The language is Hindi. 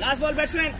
last ball batsman